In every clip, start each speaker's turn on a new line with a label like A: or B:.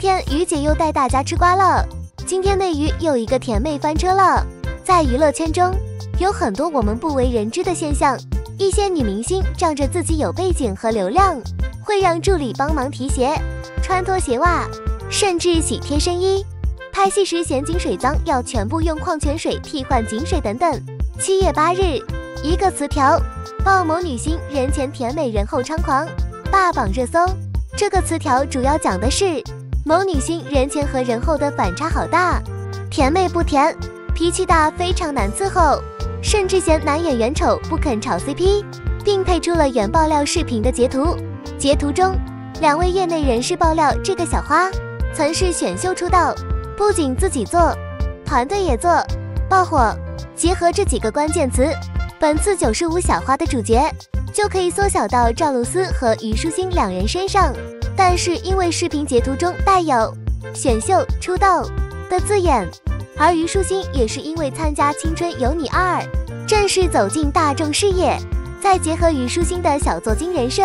A: 天于姐又带大家吃瓜了。今天内娱又一个甜妹翻车了。在娱乐圈中，有很多我们不为人知的现象。一些女明星仗着自己有背景和流量，会让助理帮忙提鞋、穿拖鞋袜，甚至洗贴身衣。拍戏时嫌井水脏，要全部用矿泉水替换井水等等。七月八日，一个词条爆某女星人前甜美，人后猖狂，霸榜热搜。这个词条主要讲的是某女星人前和人后的反差好大，甜妹不甜，脾气大，非常难伺候，甚至嫌男演员丑，不肯炒 CP，并配出了原爆料视频的截图。截图中，两位业内人士爆料，这个小花曾是选秀出道，不仅自己做，团队也做，爆火。结合这几个关键词，本次九十五小花的主角。就可以缩小到赵露思和虞书欣两人身上，但是因为视频截图中带有选秀出道的字眼，而虞书欣也是因为参加《青春有你二》，正式走进大众视野，再结合虞书欣的小作精人设，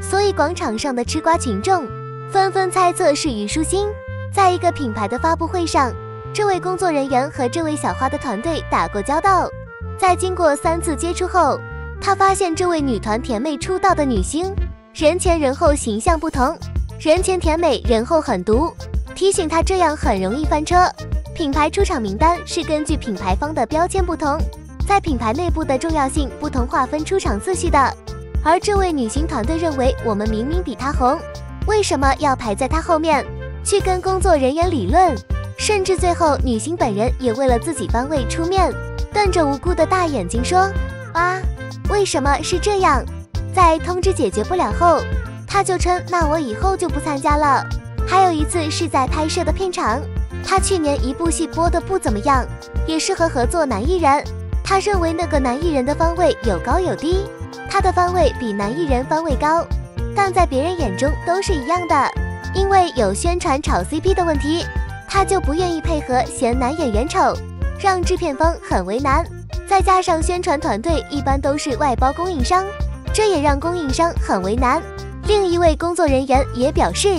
A: 所以广场上的吃瓜群众纷纷猜测是虞书欣。在一个品牌的发布会上，这位工作人员和这位小花的团队打过交道，在经过三次接触后。他发现这位女团甜妹出道的女星，人前人后形象不同，人前甜美，人后狠毒，提醒她这样很容易翻车。品牌出场名单是根据品牌方的标签不同，在品牌内部的重要性不同划分出场次序的。而这位女星团队认为，我们明明比她红，为什么要排在她后面？去跟工作人员理论，甚至最后女星本人也为了自己番位出面，瞪着无辜的大眼睛说：啊。为什么是这样？在通知解决不了后，他就称那我以后就不参加了。还有一次是在拍摄的片场，他去年一部戏播的不怎么样，也适合合作男艺人。他认为那个男艺人的方位有高有低，他的方位比男艺人方位高，但在别人眼中都是一样的。因为有宣传炒 CP 的问题，他就不愿意配合，嫌男演员丑，让制片方很为难。再加上宣传团队一般都是外包供应商，这也让供应商很为难。另一位工作人员也表示，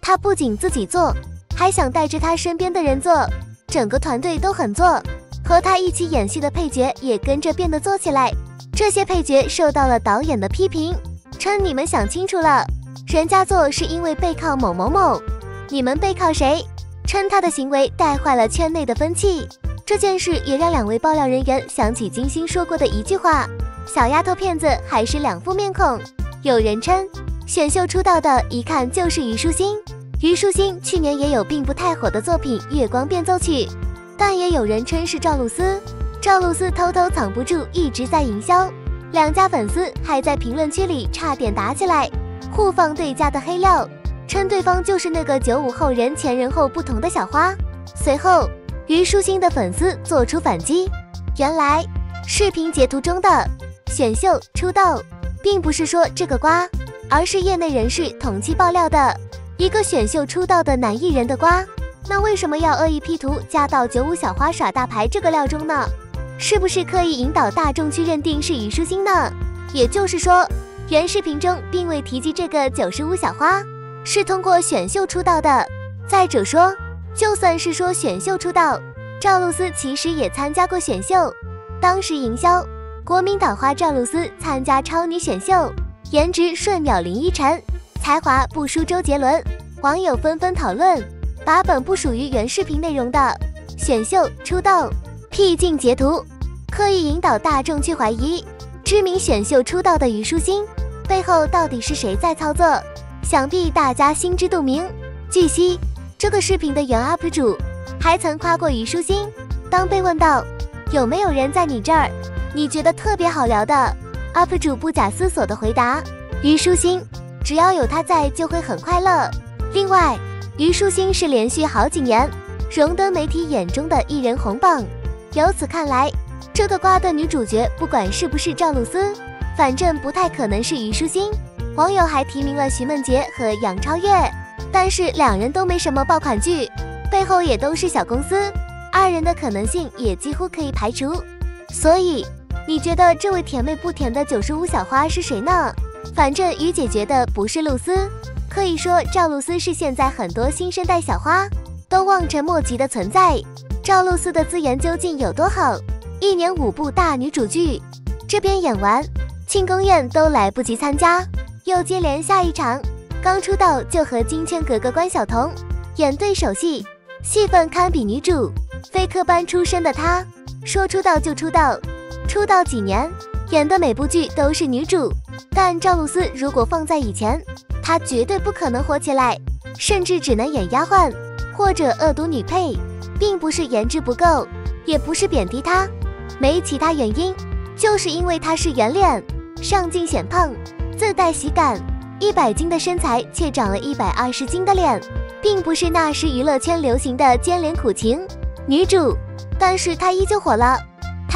A: 他不仅自己做，还想带着他身边的人做，整个团队都很做。和他一起演戏的配角也跟着变得做起来。这些配角受到了导演的批评，称你们想清楚了，人家做是因为背靠某某某，你们背靠谁？称他的行为带坏了圈内的风气。这件事也让两位爆料人员想起金星说过的一句话：“小丫头片子还是两副面孔。”有人称选秀出道的一看就是虞书欣。虞书欣去年也有并不太火的作品《月光变奏曲》，但也有人称是赵露思。赵露思偷偷藏不住，一直在营销。两家粉丝还在评论区里差点打起来，互放对家的黑料，称对方就是那个九五后人前人后不同的小花。随后。虞书欣的粉丝做出反击，原来视频截图中的选秀出道，并不是说这个瓜，而是业内人士同期爆料的一个选秀出道的男艺人的瓜。那为什么要恶意 P 图加到九五小花耍大牌这个料中呢？是不是刻意引导大众去认定是虞书欣呢？也就是说，原视频中并未提及这个九十五小花是通过选秀出道的。再者说。就算是说选秀出道，赵露思其实也参加过选秀。当时营销国民党花赵露思参加超女选秀，颜值瞬秒林依晨，才华不输周杰伦。网友纷纷讨论，把本不属于原视频内容的选秀出道僻静截图，刻意引导大众去怀疑知名选秀出道的虞书欣背后到底是谁在操作？想必大家心知肚明。据悉。这个视频的原 UP 主还曾夸过虞书欣。当被问到有没有人在你这儿，你觉得特别好聊的，UP 主不假思索的回答：虞书欣，只要有她在就会很快乐。另外，虞书欣是连续好几年荣登媒体眼中的艺人红榜。由此看来，这个瓜的女主角不管是不是赵露思，反正不太可能是虞书欣。网友还提名了徐梦洁和杨超越。但是两人都没什么爆款剧，背后也都是小公司，二人的可能性也几乎可以排除。所以你觉得这位甜妹不甜的九十五小花是谁呢？反正于姐觉得不是露丝，可以说赵露思是现在很多新生代小花都望尘莫及的存在。赵露思的资源究竟有多好？一年五部大女主剧，这边演完庆功宴都来不及参加，又接连下一场。刚出道就和金圈格格关晓彤演对手戏，戏份堪比女主。非科班出身的她，说出道就出道，出道几年，演的每部剧都是女主。但赵露思如果放在以前，她绝对不可能火起来，甚至只能演丫鬟或者恶毒女配，并不是颜值不够，也不是贬低她，没其他原因，就是因为她是圆脸，上镜显胖，自带喜感。一百斤的身材，却长了一百二十斤的脸，并不是那时娱乐圈流行的尖脸苦情女主，但是她依旧火了。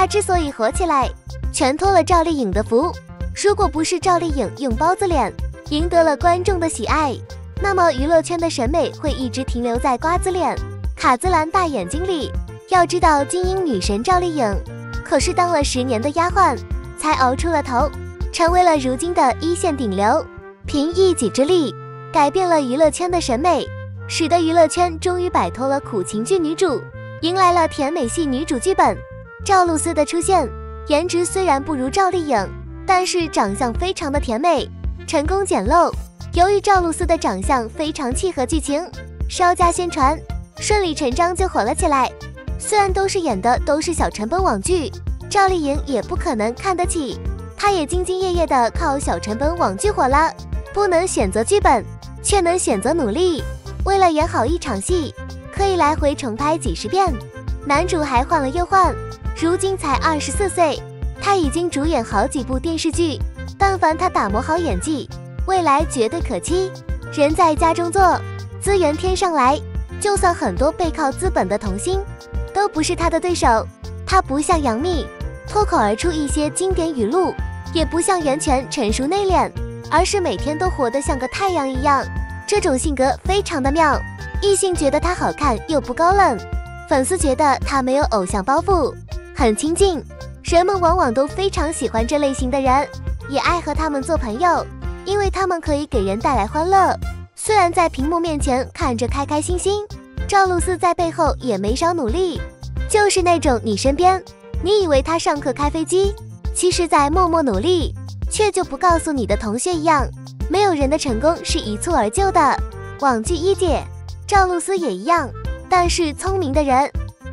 A: 她之所以火起来，全托了赵丽颖的福。如果不是赵丽颖用包子脸赢得了观众的喜爱，那么娱乐圈的审美会一直停留在瓜子脸、卡姿兰大眼睛里。要知道，精英女神赵丽颖可是当了十年的丫鬟，才熬出了头，成为了如今的一线顶流。凭一己之力改变了娱乐圈的审美，使得娱乐圈终于摆脱了苦情剧女主，迎来了甜美系女主剧本。赵露思的出现，颜值虽然不如赵丽颖，但是长相非常的甜美，成功捡漏。由于赵露思的长相非常契合剧情，稍加宣传，顺理成章就火了起来。虽然都是演的都是小成本网剧，赵丽颖也不可能看得起，她也兢兢业业的靠小成本网剧火了。不能选择剧本，却能选择努力。为了演好一场戏，可以来回重拍几十遍。男主还换了又换，如今才二十四岁，他已经主演好几部电视剧。但凡他打磨好演技，未来绝对可期。人在家中坐，资源天上来。就算很多背靠资本的童星，都不是他的对手。他不像杨幂，脱口而出一些经典语录，也不像袁泉成熟内敛。而是每天都活得像个太阳一样，这种性格非常的妙。异性觉得他好看又不高冷，粉丝觉得他没有偶像包袱，很亲近。人们往往都非常喜欢这类型的人，也爱和他们做朋友，因为他们可以给人带来欢乐。虽然在屏幕面前看着开开心心，赵露思在背后也没少努力，就是那种你身边，你以为他上课开飞机，其实在默默努力。却就不告诉你的同学一样，没有人的成功是一蹴而就的。网剧一姐赵露思也一样，但是聪明的人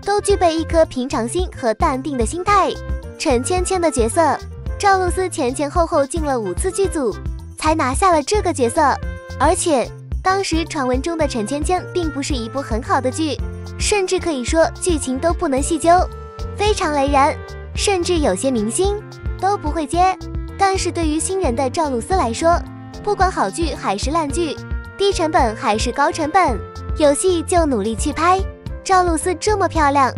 A: 都具备一颗平常心和淡定的心态。陈芊芊的角色，赵露思前前后后进了五次剧组，才拿下了这个角色。而且当时传闻中的陈芊芊并不是一部很好的剧，甚至可以说剧情都不能细究，非常雷人，甚至有些明星都不会接。但是对于新人的赵露思来说，不管好剧还是烂剧，低成本还是高成本，有戏就努力去拍。赵露思这么漂亮，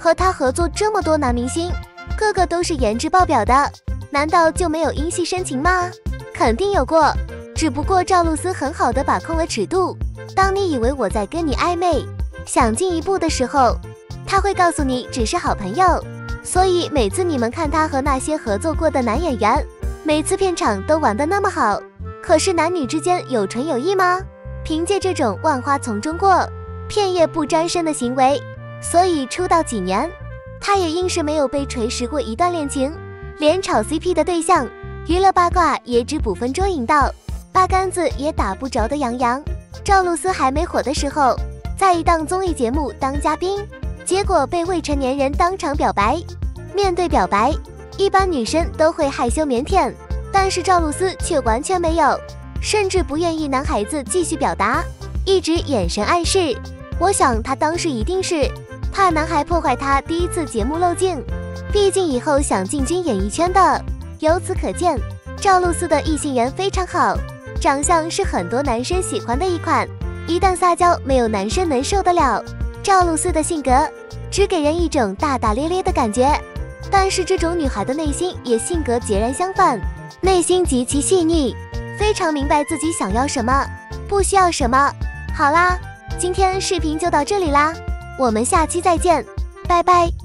A: 和她合作这么多男明星，个个都是颜值爆表的，难道就没有因戏生情吗？肯定有过，只不过赵露思很好的把控了尺度。当你以为我在跟你暧昧，想进一步的时候，他会告诉你只是好朋友。所以每次你们看他和那些合作过的男演员。每次片场都玩得那么好，可是男女之间有纯友谊吗？凭借这种万花丛中过，片叶不沾身的行为，所以出道几年，他也硬是没有被锤实过一段恋情，连炒 CP 的对象，娱乐八卦也只捕风捉影到八竿子也打不着的杨洋。赵露思还没火的时候，在一档综艺节目当嘉宾，结果被未成年人当场表白。面对表白。一般女生都会害羞腼腆，但是赵露思却完全没有，甚至不愿意男孩子继续表达，一直眼神暗示。我想她当时一定是怕男孩破坏她第一次节目漏镜，毕竟以后想进军演艺圈的。由此可见，赵露思的异性缘非常好，长相是很多男生喜欢的一款，一旦撒娇，没有男生能受得了。赵露思的性格只给人一种大大咧咧的感觉。但是这种女孩的内心也性格截然相反，内心极其细腻，非常明白自己想要什么，不需要什么。好啦，今天视频就到这里啦，我们下期再见，拜拜。